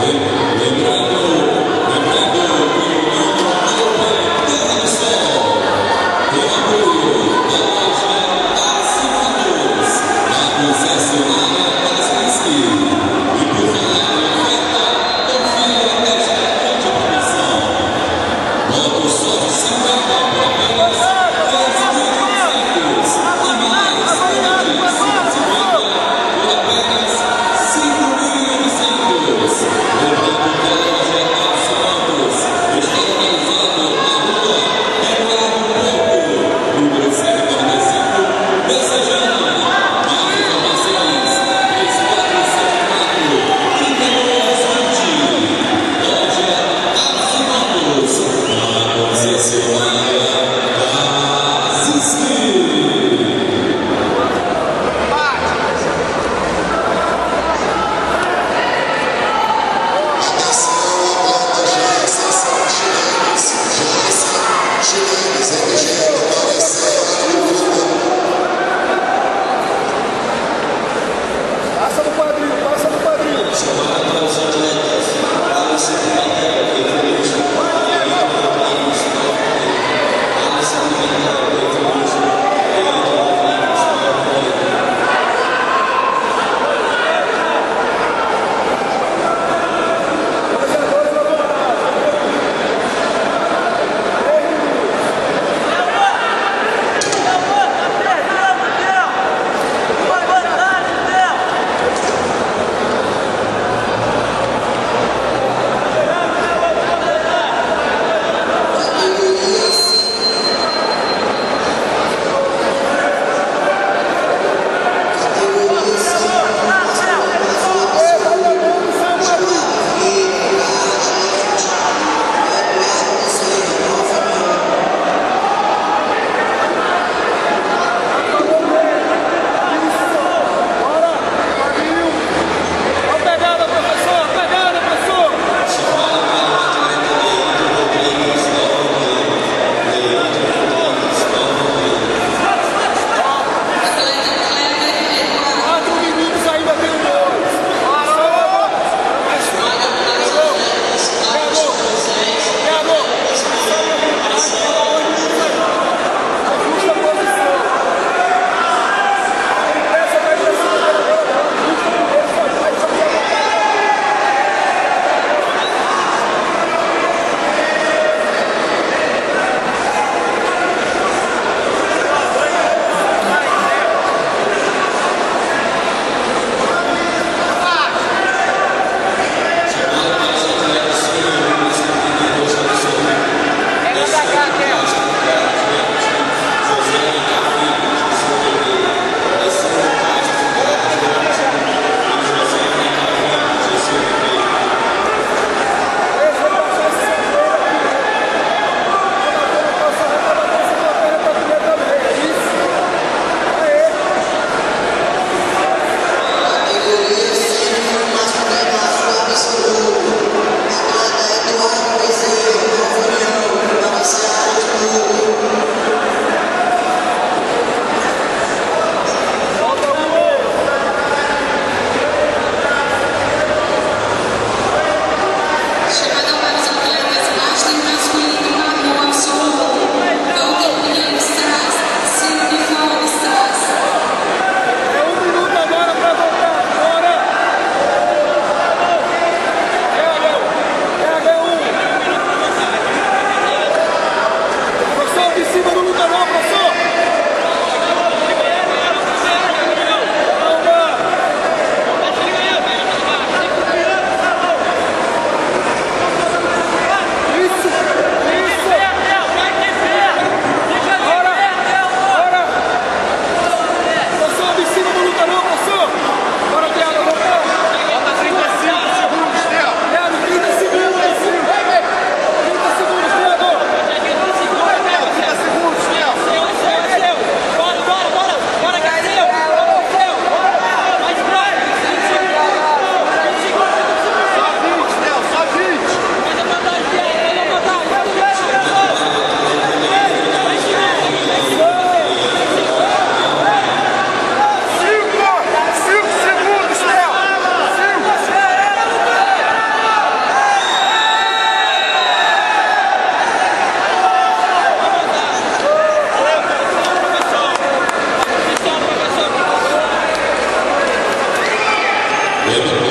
allí Нет?